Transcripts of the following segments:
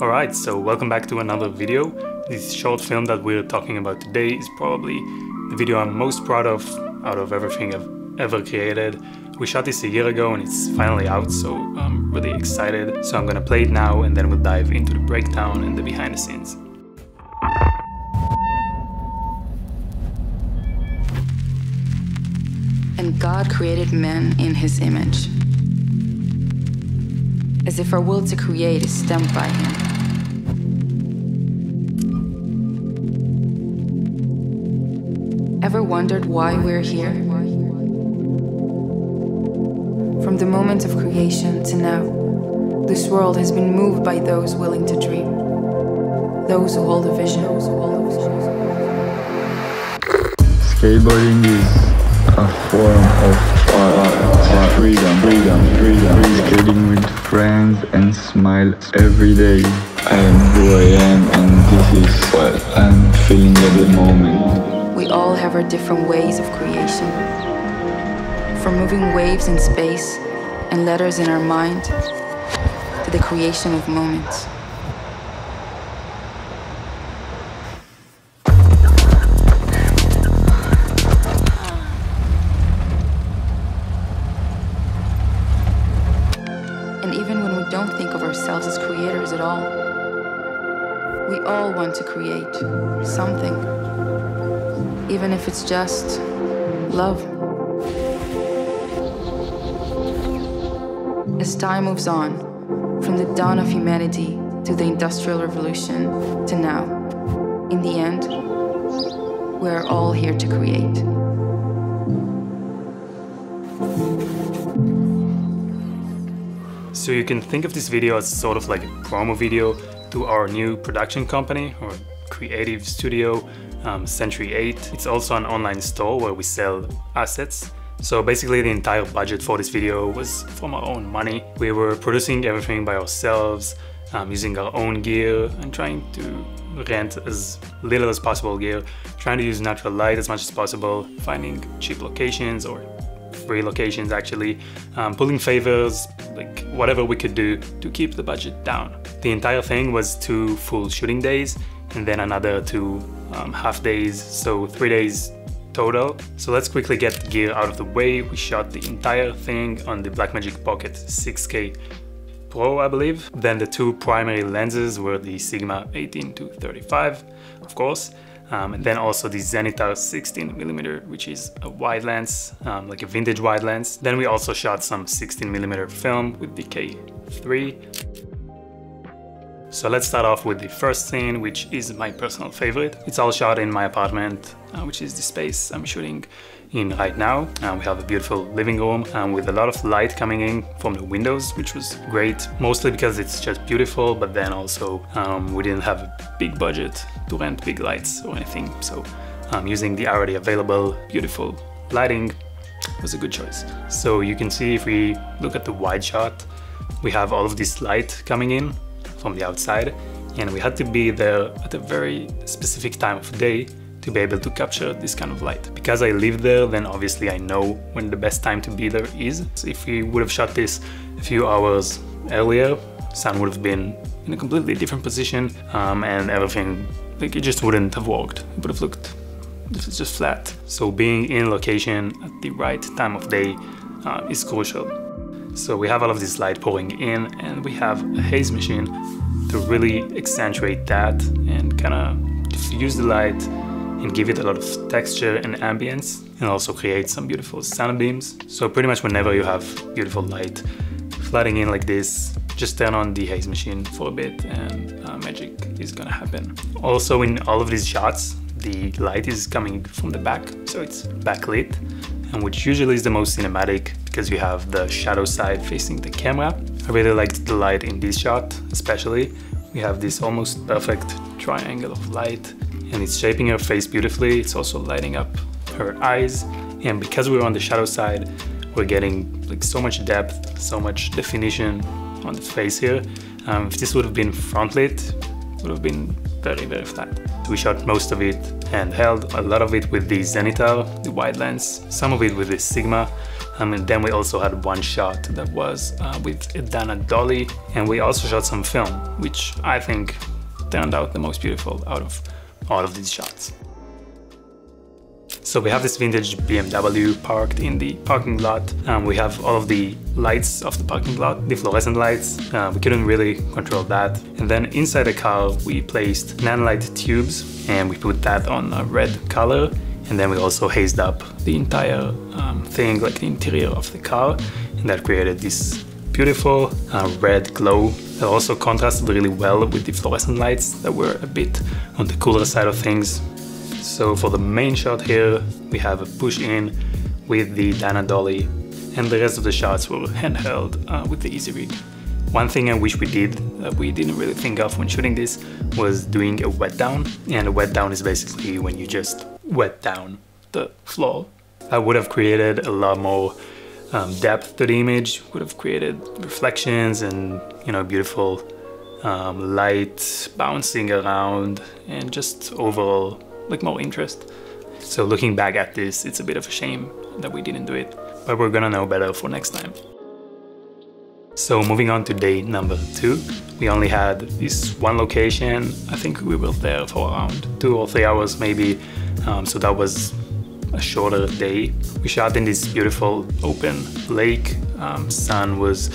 Alright, so welcome back to another video. This short film that we're talking about today is probably the video I'm most proud of out of everything I've ever created. We shot this a year ago and it's finally out, so I'm really excited. So I'm gonna play it now and then we'll dive into the breakdown and the behind the scenes. And God created man in his image. As if our will to create is stamped by him. Wondered why we're here? From the moment of creation to now, this world has been moved by those willing to dream, those who hold a vision. Skateboarding is a form of freedom, freedom, freedom. Skating with friends and smile every day. I am who I am, and this is what I'm feeling at the moment. We all have our different ways of creation. From moving waves in space and letters in our mind to the creation of moments. And even when we don't think of ourselves as creators at all, we all want to create something, even if it's just love. As time moves on, from the dawn of humanity to the Industrial Revolution to now, in the end, we're all here to create. So you can think of this video as sort of like a promo video to our new production company or creative studio, um, Century 8. It's also an online store where we sell assets. So basically the entire budget for this video was from our own money. We were producing everything by ourselves, um, using our own gear and trying to rent as little as possible gear, trying to use natural light as much as possible, finding cheap locations or free locations actually, um, pulling favors, like whatever we could do to keep the budget down. The entire thing was two full shooting days and then another two um, half days, so three days total. So let's quickly get the gear out of the way. We shot the entire thing on the Blackmagic Pocket 6K Pro, I believe. Then the two primary lenses were the Sigma 18 to 35, of course, um, and then also the Zenitar 16mm, which is a wide lens, um, like a vintage wide lens. Then we also shot some 16mm film with the K3. So let's start off with the first scene, which is my personal favorite. It's all shot in my apartment, uh, which is the space I'm shooting in right now. Um, we have a beautiful living room um, with a lot of light coming in from the windows, which was great, mostly because it's just beautiful, but then also um, we didn't have a big budget to rent big lights or anything. So um, using the already available beautiful lighting was a good choice. So you can see if we look at the wide shot, we have all of this light coming in from the outside and we had to be there at a very specific time of day to be able to capture this kind of light. Because I live there, then obviously I know when the best time to be there is. So if we would have shot this a few hours earlier, sun would have been in a completely different position um, and everything, like it just wouldn't have worked. It would have looked just flat. So being in location at the right time of day uh, is crucial. So we have all of this light pouring in and we have a haze machine to really accentuate that and kind of diffuse the light and give it a lot of texture and ambience and also create some beautiful sunbeams. So pretty much whenever you have beautiful light flooding in like this, just turn on the haze machine for a bit and uh, magic is gonna happen. Also in all of these shots, the light is coming from the back, so it's backlit, and which usually is the most cinematic because you have the shadow side facing the camera. I really liked the light in this shot, especially. We have this almost perfect triangle of light and it's shaping her face beautifully. It's also lighting up her eyes. And because we're on the shadow side, we're getting like so much depth, so much definition on the face here. Um, if this would have been front lit, it would have been very, very flat. We shot most of it handheld, a lot of it with the Zenitar, the wide lens, some of it with the Sigma, Um, and then we also had one shot that was uh, with Dana Dolly, and we also shot some film, which I think turned out the most beautiful out of all of these shots. So we have this vintage BMW parked in the parking lot. Um, we have all of the lights of the parking lot, the fluorescent lights. Uh, we couldn't really control that. And then inside the car, we placed Nanlite tubes and we put that on a red color. And then we also hazed up the entire um, thing, like the interior of the car. And that created this beautiful uh, red glow that also contrasted really well with the fluorescent lights that were a bit on the cooler side of things. So for the main shot here, we have a push in with the Dana Dolly and the rest of the shots were handheld uh, with the Easyrig. One thing I wish we did that we didn't really think of when shooting this was doing a wet down. And a wet down is basically when you just wet down the floor. I would have created a lot more um, depth to the image, would have created reflections and you know beautiful um, light bouncing around and just overall like more interest. So looking back at this, it's a bit of a shame that we didn't do it, but we're gonna know better for next time. So moving on to day number two, we only had this one location. I think we were there for around two or three hours maybe. Um, so that was a shorter day. We shot in this beautiful open lake. Um, sun was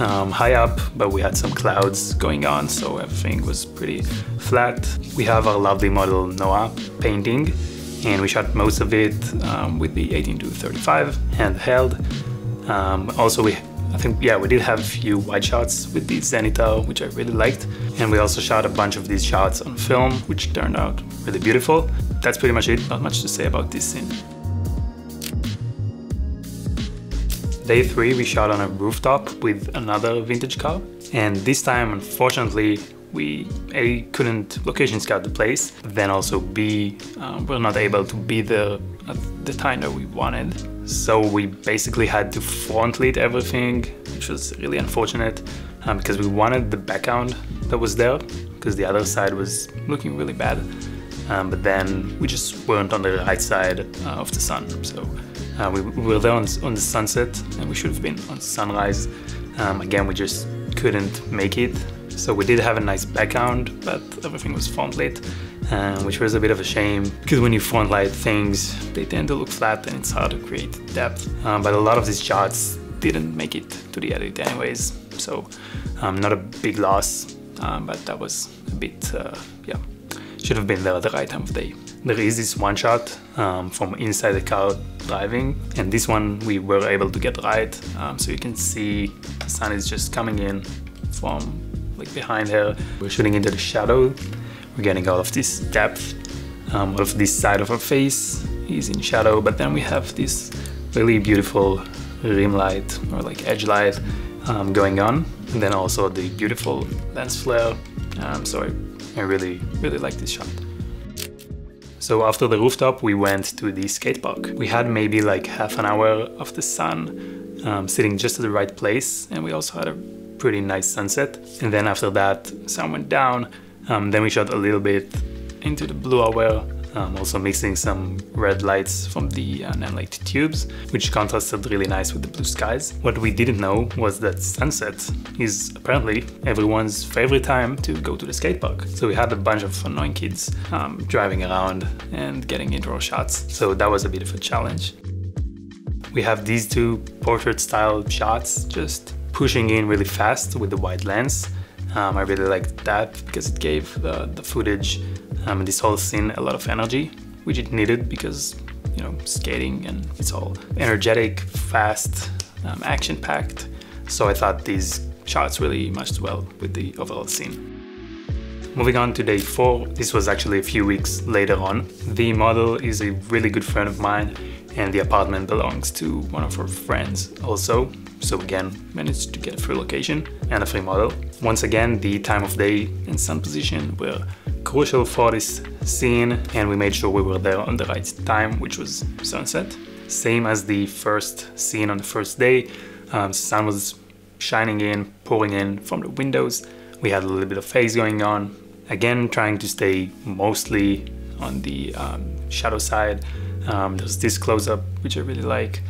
um, high up, but we had some clouds going on, so everything was pretty flat. We have our lovely model Noah painting, and we shot most of it um, with the 18 to 35 handheld. Um, also, we I think, yeah, we did have a few wide shots with the Zenitar, which I really liked. And we also shot a bunch of these shots on film, which turned out really beautiful. That's pretty much it, not much to say about this scene. Day three, we shot on a rooftop with another vintage car. And this time, unfortunately, we A, couldn't location scout the place, then also B, um, we're not able to be there at the time that we wanted. So we basically had to front lit everything, which was really unfortunate um, because we wanted the background that was there because the other side was looking really bad. Um, but then we just weren't on the right side uh, of the sun. So uh, we, we, were there on, on, the sunset and we should have been on sunrise. Um, again, we just couldn't make it. So we did have a nice background, but everything was front lit, uh, which was a bit of a shame because when you front light things, they tend to look flat and it's hard to create depth. Um, but a lot of these shots didn't make it to the edit anyways, so um, not a big loss, um, but that was a bit, uh, yeah, should have been there at the right time of day. There is this one shot um, from inside the car driving and this one we were able to get right um, so you can see the sun is just coming in from like behind her. We're shooting into the shadow. We're getting all of this depth. Um, all of this side of her face is in shadow but then we have this really beautiful rim light or like edge light um, going on and then also the beautiful lens flare. Um, so I, I really, really like this shot. So after the rooftop, we went to the skate park. We had maybe like half an hour of the sun um, sitting just at the right place. And we also had a pretty nice sunset. And then after that, sun went down. Um, then we shot a little bit into the blue hour um, also mixing some red lights from the uh, Nanlite tubes, which contrasted really nice with the blue skies. What we didn't know was that sunset is apparently everyone's favorite time to go to the skate park. So we had a bunch of annoying kids um, driving around and getting intro shots, so that was a bit of a challenge. We have these two portrait style shots just pushing in really fast with the wide lens. Um, I really liked that because it gave the, the footage um, this whole scene a lot of energy, which it needed because, you know, skating and it's all energetic, fast, um, action-packed. So I thought these shots really matched well with the overall scene. Moving on to day four, this was actually a few weeks later on. The model is a really good friend of mine and the apartment belongs to one of her friends also. So again, managed to get a free location and a free model. Once again, the time of day and sun position were crucial for this scene and we made sure we were there on the right time, which was sunset. Same as the first scene on the first day, um, sun was shining in, pouring in from the windows. We had a little bit of haze going on. Again, trying to stay mostly on the um, shadow side. Um, there's this close-up, which I really like.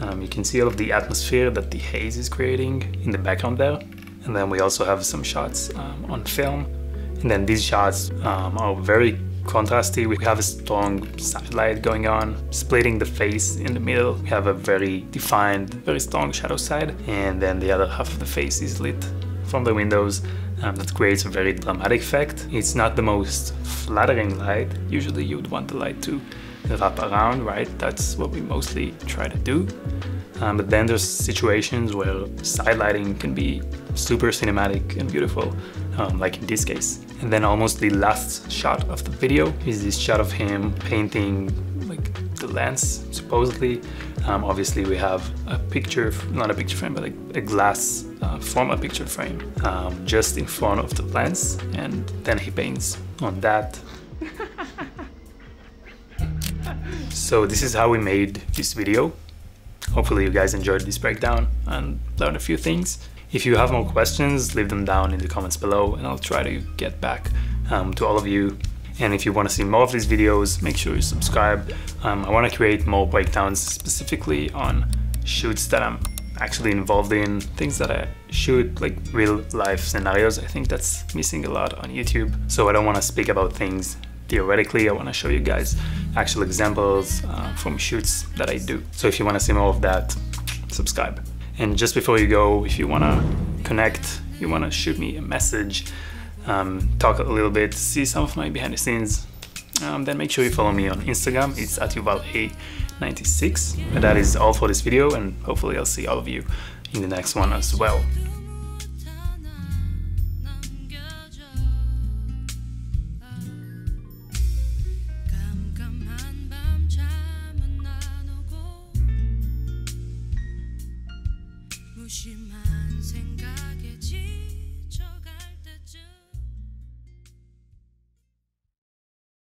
Um, you can see all of the atmosphere that the haze is creating in the background there. And then we also have some shots um, on film. And then these shots um, are very contrasty. We have a strong sidelight going on, splitting the face in the middle. We have a very defined, very strong shadow side. And then the other half of the face is lit from the windows. Um, that creates a very dramatic effect. It's not the most flattering light. Usually you'd want the light to wrap around, right? That's what we mostly try to do. Um, but then there's situations where side lighting can be super cinematic and beautiful, um, like in this case. And then almost the last shot of the video is this shot of him painting like the lens, supposedly. Um, obviously we have a picture, not a picture frame, but like a glass uh, from a picture frame um, just in front of the lens and then he paints on that So this is how we made this video. Hopefully you guys enjoyed this breakdown and learned a few things. If you have more questions, leave them down in the comments below and I'll try to get back um, to all of you. And if you want to see more of these videos, make sure you subscribe. Um, I want to create more breakdowns specifically on shoots that I'm actually involved in, things that I shoot, like real life scenarios. I think that's missing a lot on YouTube. So I don't want to speak about things theoretically. I want to show you guys actual examples uh, from shoots that I do. So if you want to see more of that, subscribe. And just before you go, if you want to connect, you want to shoot me a message, um, talk a little bit, see some of my behind the scenes, um, then make sure you follow me on Instagram. It's at YuvalA96. And that is all for this video, and hopefully I'll see all of you in the next one as well.